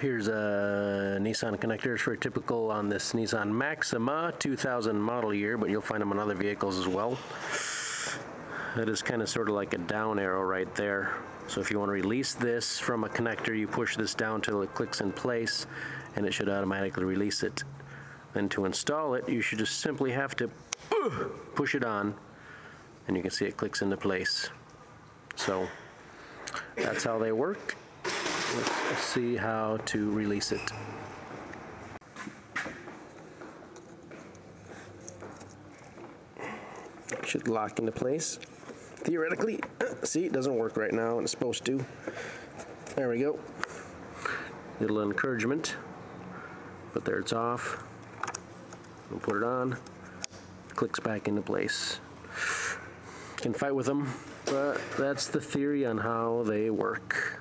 Here's a Nissan connectors for typical on this Nissan Maxima 2000 model year, but you'll find them on other vehicles as well. That is kind of sort of like a down arrow right there. So if you want to release this from a connector, you push this down till it clicks in place and it should automatically release it. Then to install it, you should just simply have to push it on and you can see it clicks into place. So that's how they work. Let's see how to release it. Should lock into place. Theoretically, see, it doesn't work right now, and it's supposed to. There we go. Little encouragement, but there it's off. We'll put it on. Clicks back into place. Can fight with them, but that's the theory on how they work.